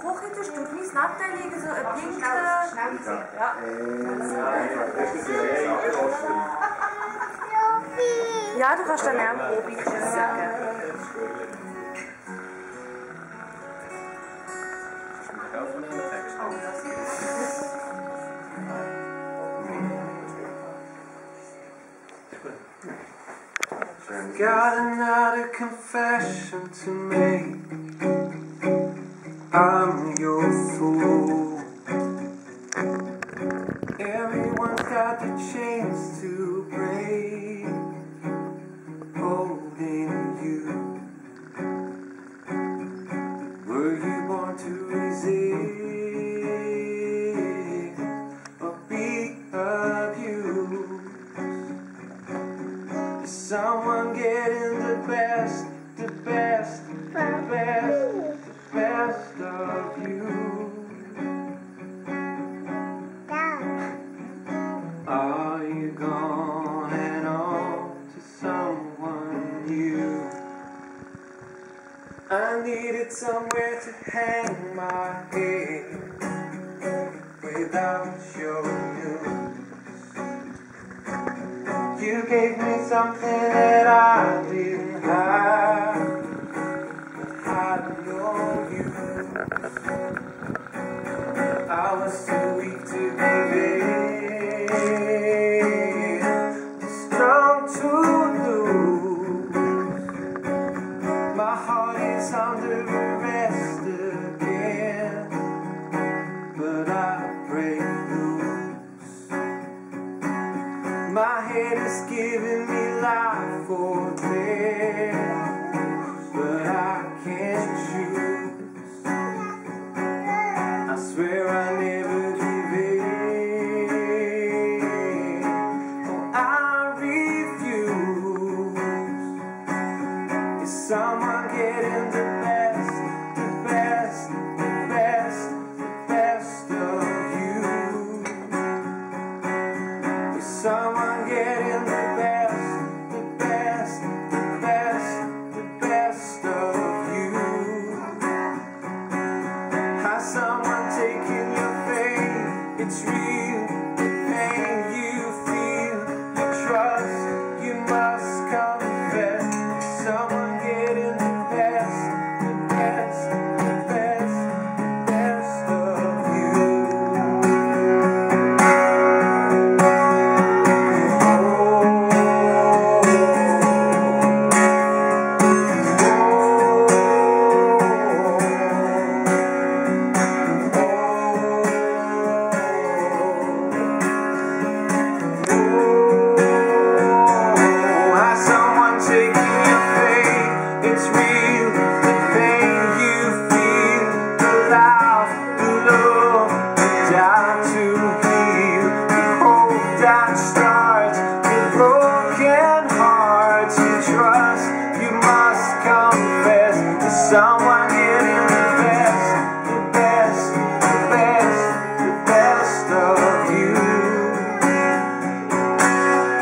kochen tust, du kleines Nattel liegen, so ein pinken... Ja. Ja, du kannst dann auch Probe sagen. Got another confession to make. I'm your fool. Everyone's got the chance to break, holding you. Were you born to resist or be abused? Is someone getting the best, the best, the best, the best Are you to someone new? I needed somewhere to hang my head without your news. You gave me something that I didn't have. No use. I was someone getting the best, the best, the best, the best of you? Is someone getting the best, the best, the best, the best of you? Has someone taken your faith? It's real, someone getting the best, the best, the best, the best of you.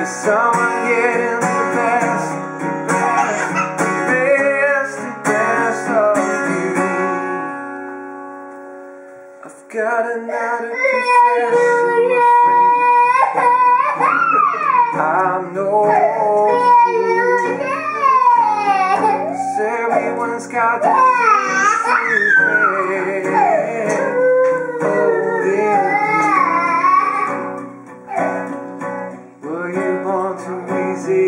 Is someone getting the best, the best, the best, the best of you? I've got another confession,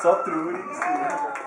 Só true.